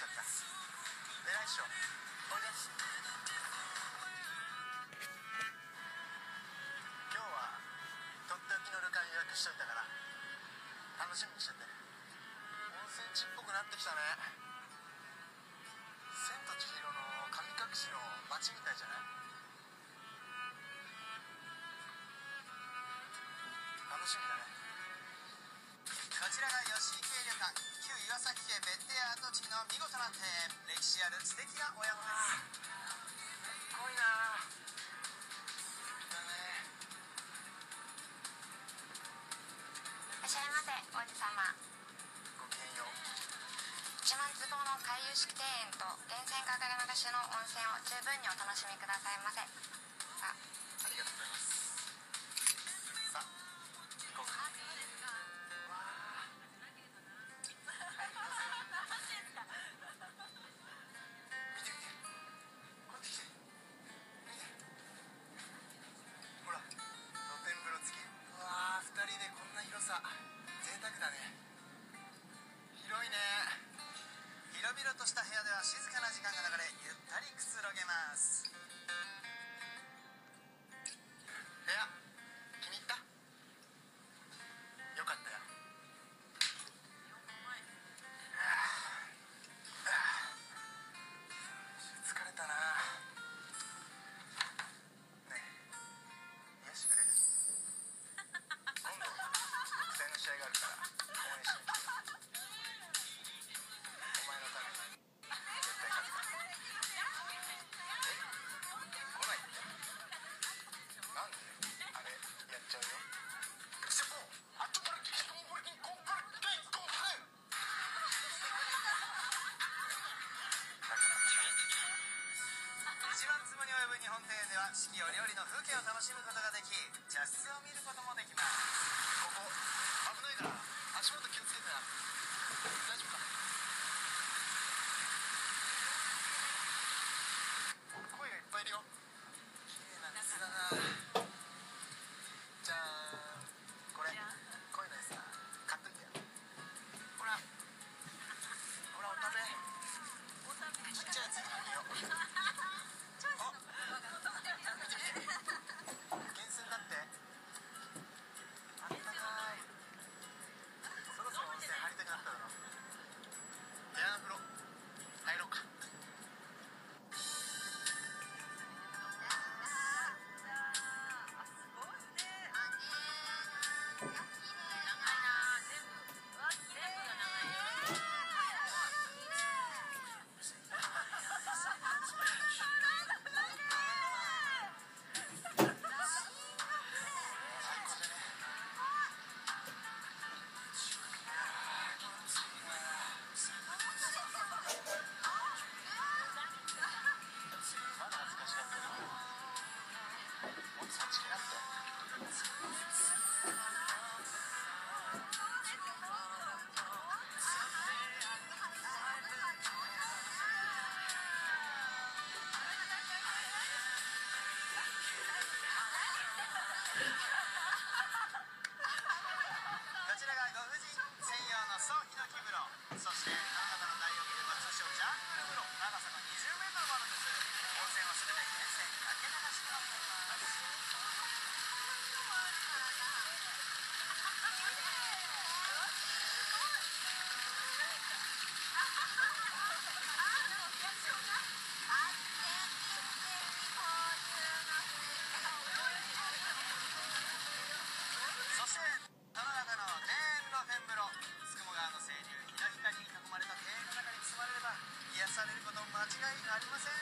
ちゃった偉いっしょおいで今日はとっておきの旅館予約しといたから楽しみにしてて温泉地っぽくなってきたね「千と千尋の神隠し」の街みたいじゃない楽しみだね。ちらが吉井慶旅館旧岩崎家別邸跡地の見事な庭園。歴史ある素敵なお山です。すごいなだねいらっしゃいませ王子様。ごきげんよう。1万坪の回遊式庭園と源泉かかる流しの温泉を十分にお楽しみくださいませ料理の風景を楽しむことができ茶室を見ることもできます。ありません。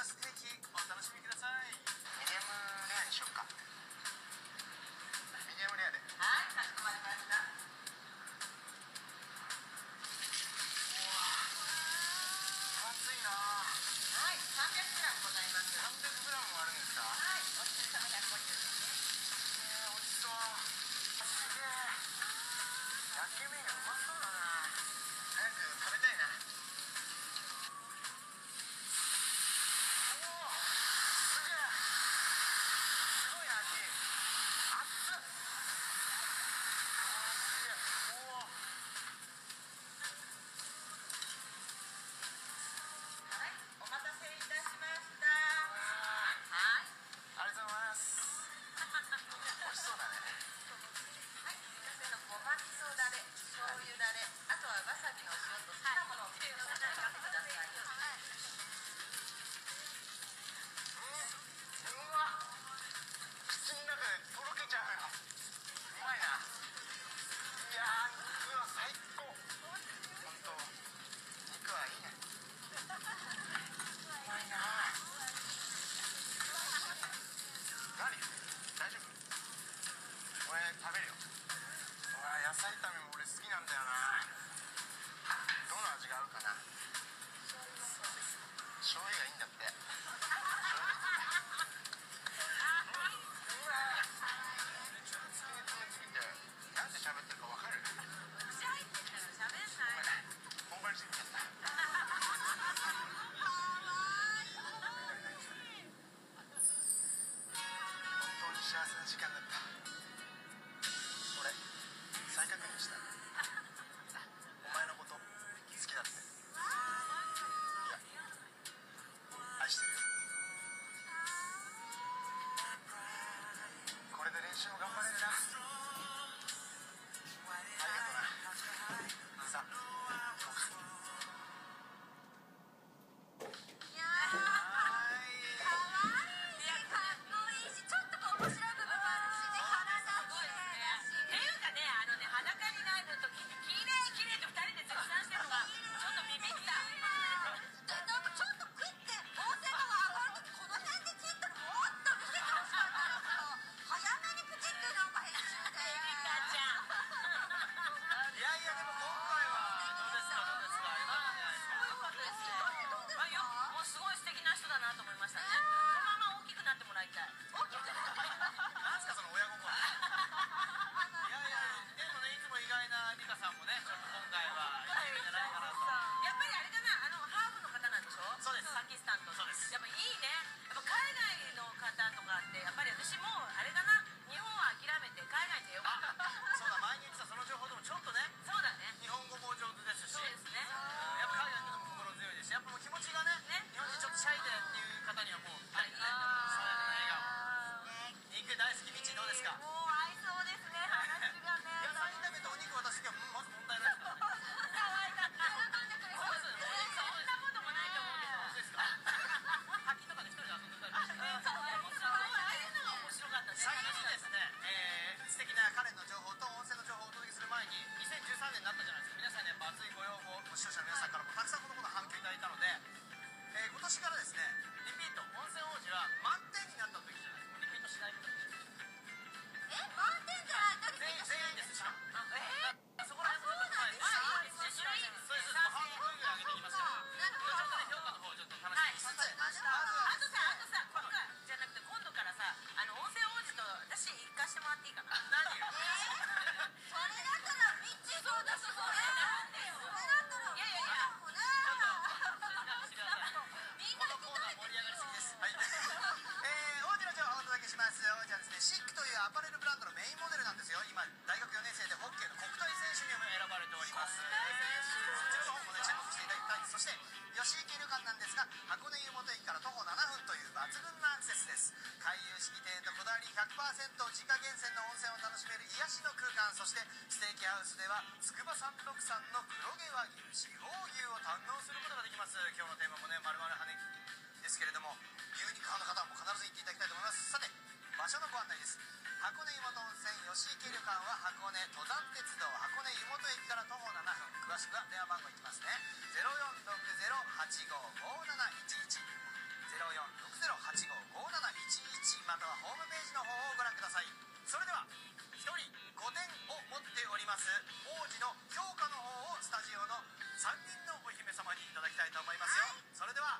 ステーキお楽しみくださいミディアムレアにしよっかミディアムレアではいかしこまりましたす。です、すげえ焼き目がうまそう。やっぱり私もあれだな。日本は諦めて海外でよかったそうだ前に言ってたその情報でもちょっとねそうだね。日本語も上手ですしそうですね。やっぱ海外のも心強いですしやっぱもう気持ちがね、ね、日本人ちょっとシャイだよっていう方にはもう大変だと思いますね。肉大好き道どうですか、式亭とこだわり100%自家源泉の温泉を楽しめる癒しの空間そしてステーキハウスでは筑波山麓産の黒毛和牛地方牛を堪能することができます。今日のテーマもね丸々羽根ですけれども牛肉派の方はも必ず行っていただきたいと思います。さて場所のご案内です。箱根湯本温泉吉池旅館は箱根登山鉄道箱根湯本駅から徒歩7分。詳しくは電話番号いきますね。0460855711 0460855711信またはホームページの方をご覧ください。それでは1人5点を持っております王子の評価の方をスタジオの3人のお姫様にいただきたいと思いますよ、はい、それでは